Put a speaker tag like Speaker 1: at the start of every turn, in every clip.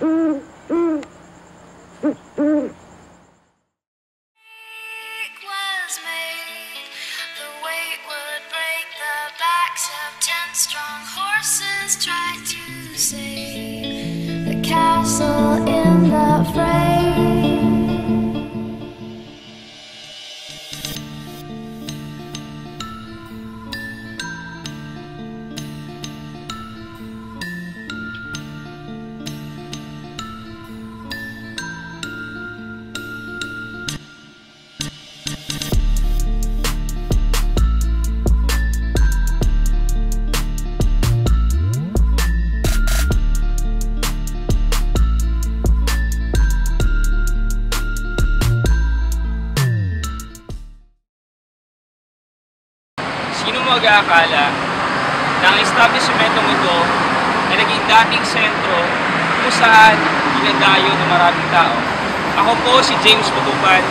Speaker 1: was
Speaker 2: Sino mag-aakala na ang establishmentong ito ay naging dating sentro kung saan dinadayo ng maraming tao. Ako po si James Putupan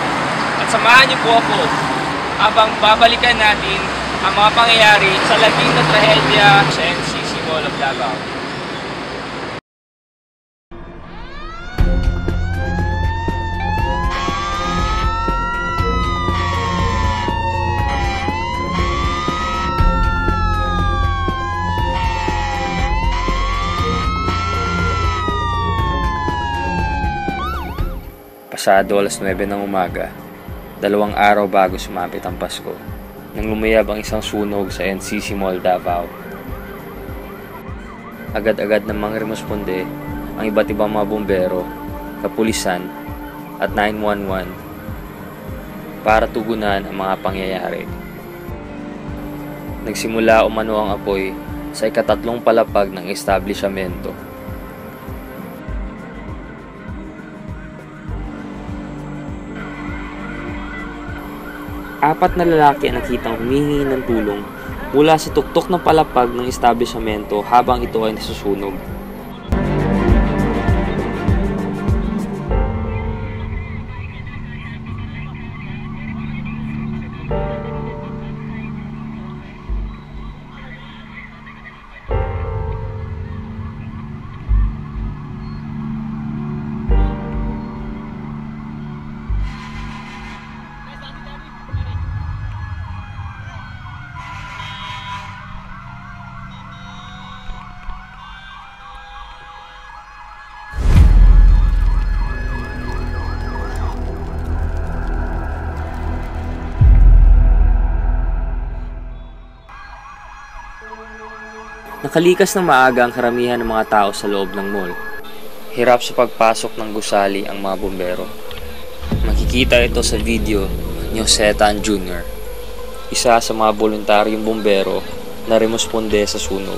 Speaker 2: at samahan niyo po ako habang babalikan natin ang mga pangyayari sa laging na trahedya sa NCC Mall of Davao. Pasado alas 9 ng umaga, dalawang araw bago sumapit ang Pasko, nang lumayab ang isang sunog sa NCC Mall Davao. Agad-agad namang remusponde ang iba't ibang mga bombero, kapulisan, at 911 para tugunan ang mga pangyayari. Nagsimula umano ang apoy sa ikatatlong palapag ng establishmento. Apat na lalaki ang nakitang humihingi ng tulong mula sa tuktok ng palapag ng establishmento habang ito ay nasusunog. Nakalikas ng maaga ang karamihan ng mga tao sa loob ng mall. Hirap sa pagpasok ng gusali ang mga bombero. Makikita ito sa video ni Jose Tan Jr., isa sa mga voluntaryong bombero na remusponde sa sunog.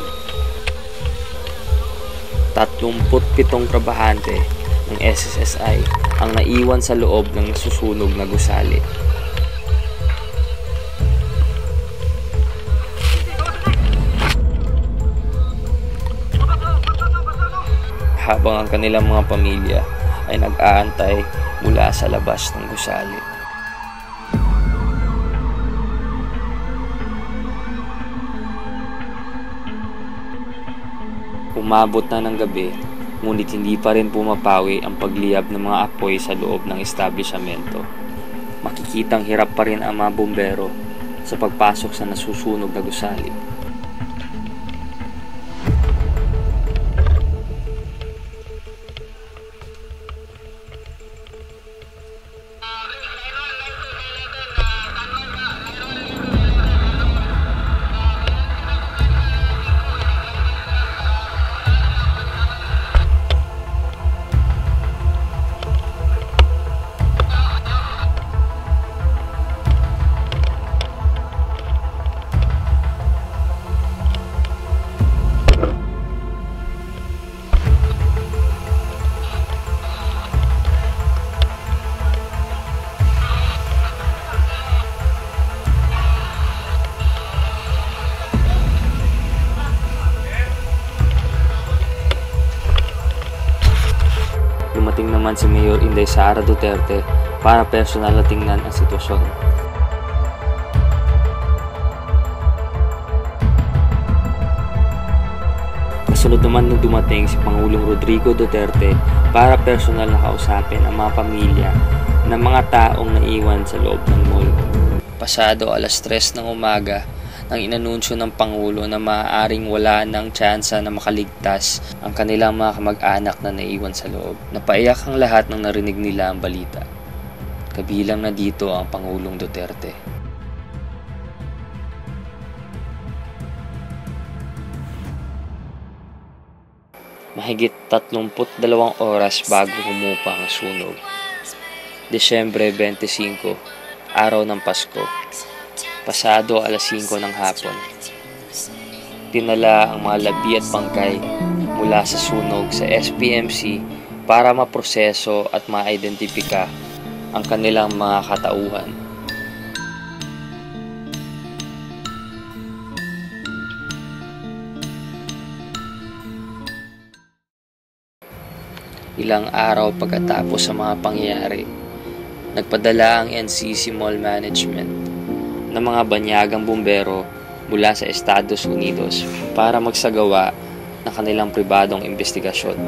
Speaker 2: 37 trabahante ng SSSI ang naiwan sa loob ng nasusunog na gusali. Habang ang kanilang mga pamilya ay nag-aantay mula sa labas ng gusali. Umabot na ng gabi, ngunit hindi pa rin pumapawi ang pagliyab ng mga apoy sa loob ng establishmento. Makikitang hirap pa rin ang mga bombero sa pagpasok sa nasusunog na gusali. Dumating naman si Mayor Inday Sara Duterte para personal na tingnan ang sitwasyon. Kasunod naman nung dumating si Pangulong Rodrigo Duterte para personal na kausapin ang mga pamilya ng mga taong naiwan sa loob ng mall. Pasado alas 3 ng umaga nang inanunsyo ng Pangulo na maaaring wala ng tsansa na makaligtas ang kanilang mga kamag-anak na naiwan sa loob. Napaiyak ang lahat nang narinig nila ang balita. Kabilang na dito ang Pangulong Duterte. Mahigit 32 oras bago humupa ang sunog. Desyembre 25, araw ng Pasko. Pasado alas 5 ng hapon. Dinala ang mga labi at bangkay mula sa sunog sa SPMC para maproseso at maidentifika ang kanilang mga katauhan. Ilang araw pagkatapos sa mga pangyayari, nagpadala ang NCC Mall Management ng mga banyagang bumbero mula sa Estados Unidos para magsagawa ng kanilang pribadong investigasyon.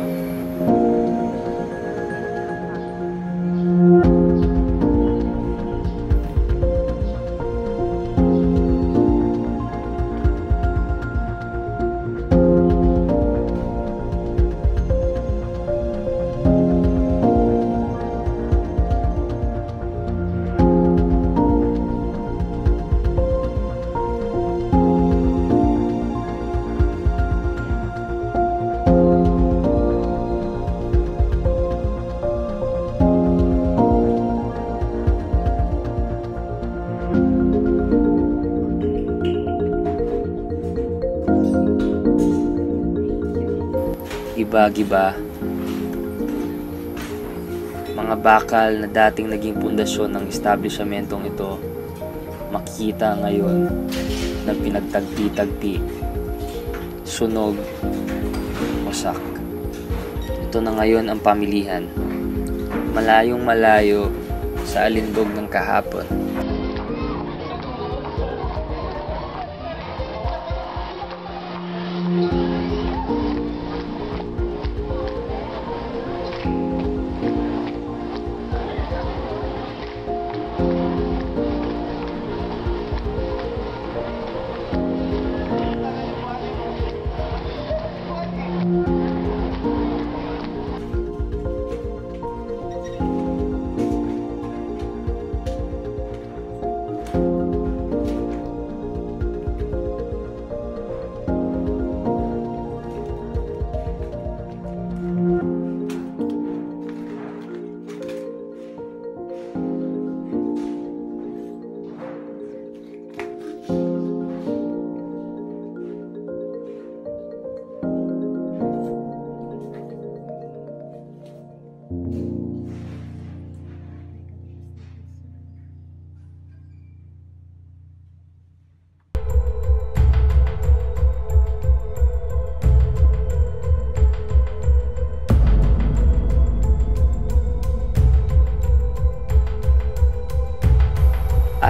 Speaker 2: Giba-giba, mga bakal na dating naging pundasyon ng establishmentong ito, makita ngayon na pinagtagpi-tagpi, sunog, wasak. Ito na ngayon ang pamilihan, malayong malayo sa alindog ng kahapon.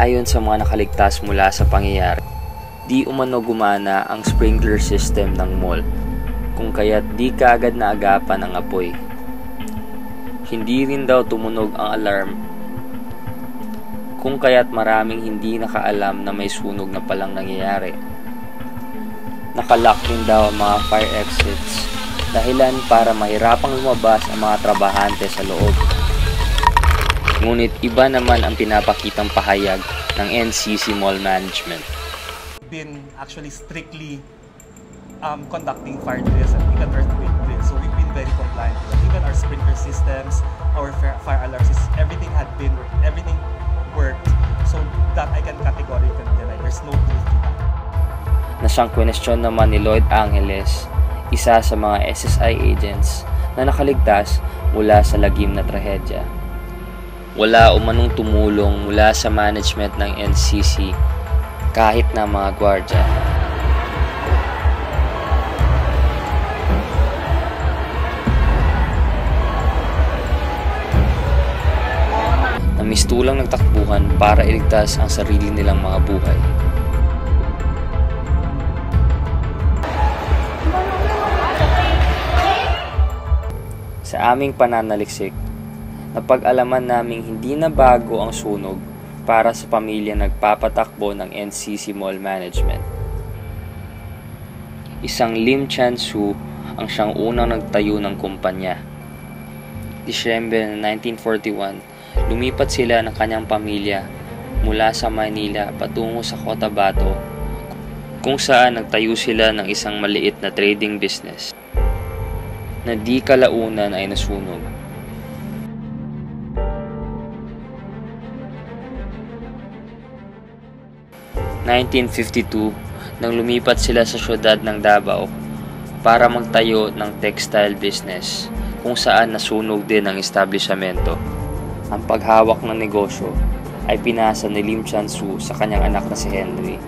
Speaker 2: Ayon sa mga nakaligtas mula sa pangyayari, di umano gumana ang sprinkler system ng mall kung kaya't di kaagad na agapan ang apoy. Hindi rin daw tumunog ang alarm kung kaya't maraming hindi nakaalam na may sunog na palang nangyayari. Nakalock rin daw ang mga fire exits dahilan para mahirapang lumabas ang mga trabahante sa loob. Ngunit iba naman ang pinapakitang pahayag ng NCC Mall Management.
Speaker 3: been actually strictly um, conducting fire drills and even earthquake drills. So we've been very compliant with. Even our sprinkler systems, our fire, alarm systems, everything had been, everything worked. So that I can categorically deny. There's no truth to that.
Speaker 2: na siyang kwenestyon naman ni Lloyd Angeles, isa sa mga SSI agents na nakaligtas mula sa lagim na trahedya. Wala umanong tumulong mula sa management ng NCC kahit na mga gwardya. na mistulang nagtakbuhan para iligtas ang sarili nilang mga buhay. Sa aming pananaliksik, napag-alaman naming hindi na bago ang sunog para sa pamilya nagpapatakbo ng NCC Mall Management. Isang Lim Chan Su ang siyang unang nagtayo ng kumpanya. Disyembre 1941, lumipat sila ng kanyang pamilya mula sa Manila patungo sa Cotabato kung saan nagtayo sila ng isang maliit na trading business na di kalaunan ay nasunog. ...1952 nang lumipat sila sa syudad ng Davao para magtayo ng textile business kung saan nasunog din ang establishmento. Ang paghawak ng negosyo ay pinasa ni Lim Chan-su sa kanyang anak na si Henry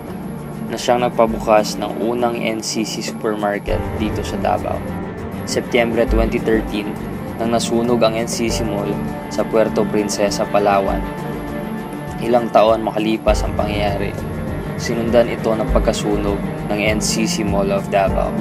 Speaker 2: na siyang nagpabukas ng unang NCC supermarket dito sa Davao. Setyembre 2013 nang nasunog ang NCC Mall sa Puerto Princesa, Palawan. Ilang taon makalipas ang pangyayari, sinundan ito ng pagkasunog ng NCC Mall of Davao.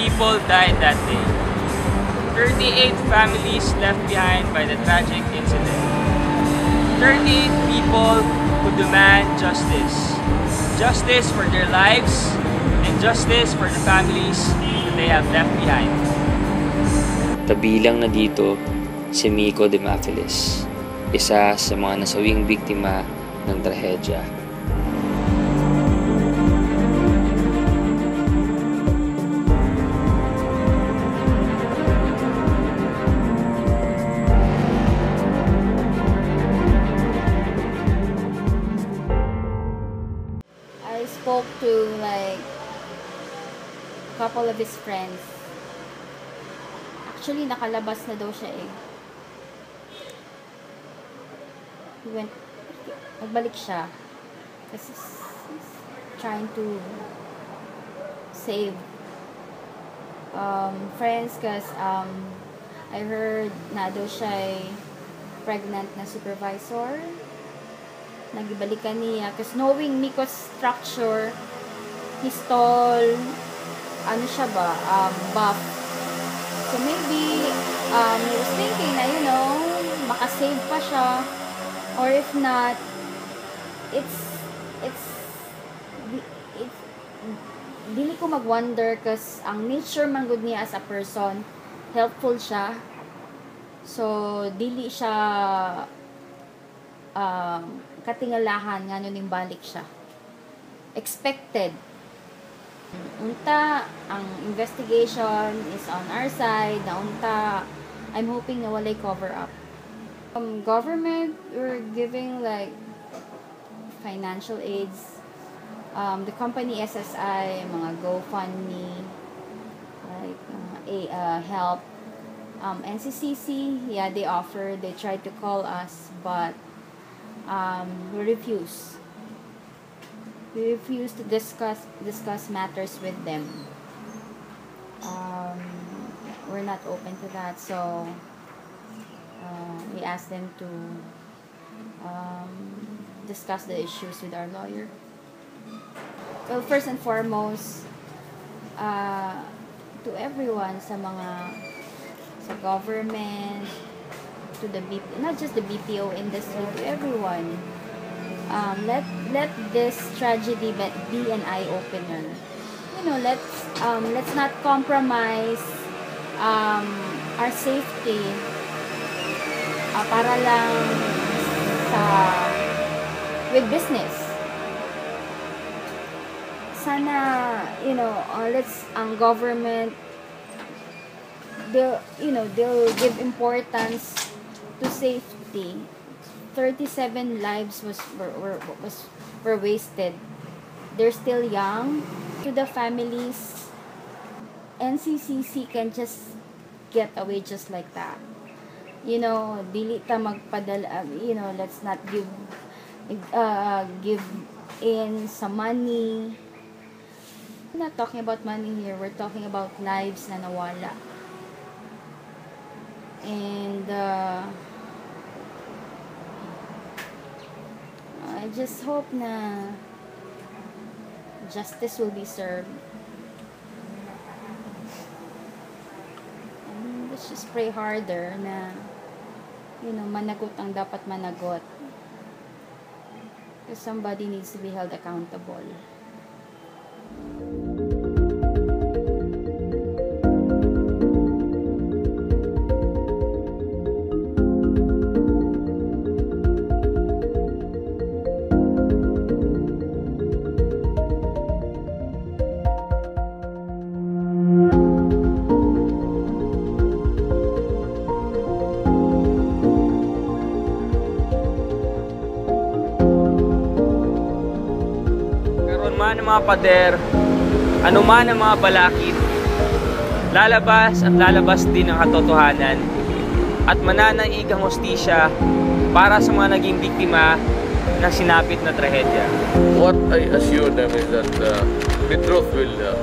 Speaker 4: People died that day. 38 families left behind by the tragic incident. 38 people who demand justice. Justice for their lives and justice for the families that they have left behind.
Speaker 2: Kabilang na dito si Miko de Mafilis, isa sa mga nasawing biktima ng trahedya.
Speaker 5: Couple of his friends. Actually, nakalabas na daw siya eh. He went, nagbalik siya. Kasi he's he's trying to save um, friends because um, I heard na daw siya ay pregnant na supervisor nagibalikan niya kasi knowing Miko's structure his tall ano siya ba um, buff so maybe um, he was thinking na you know makasave pa siya or if not it's it's it's dili ko mag-wonder kasi ang nature man gud niya as a person helpful siya so dili siya um, katingalahan nga nun balik siya. Expected. Unta, ang investigation is on our side. Na I'm hoping na walay cover up. Um, government, we're giving like financial aids. Um, the company SSI, mga GoFundMe, like uh, a uh, help. Um, NCCC, yeah, they offer. They tried to call us, but um, we refuse. We refuse to discuss discuss matters with them. Um, we're not open to that, so uh, we ask them to um, discuss the issues with our lawyer. Well, first and foremost, uh, to everyone sa mga sa government, to the BP, not just the BPO industry, to everyone. Um, let let this tragedy be an eye opener. You know, let's um, let's not compromise um, our safety uh, para lang sa with business. Sana, you know, uh, let's ang government they'll you know they'll give importance to safety 37 lives was were, were was were wasted they're still young to the families NCCC can just get away just like that you know dili ta magpadala uh, you know let's not give uh, give in sa money. We're not talking about money here. We're talking about lives na nawala. And uh, I just hope na justice will be served. And let's just pray harder na you know, managot ang dapat managot. Because somebody needs to be held accountable.
Speaker 4: Mga pader, anuman ang mga balakid, lalabas at lalabas din ang katotohanan at mananaig ang hostisya para sa mga naging biktima ng sinapit na trahedya.
Speaker 6: What I assure them is that uh, the truth will uh,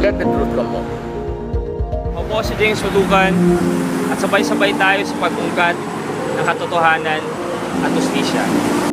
Speaker 6: let the truth come out.
Speaker 4: Ako po si James Madukan at sabay-sabay tayo sa pag-ungkat ng katotohanan at hostisya.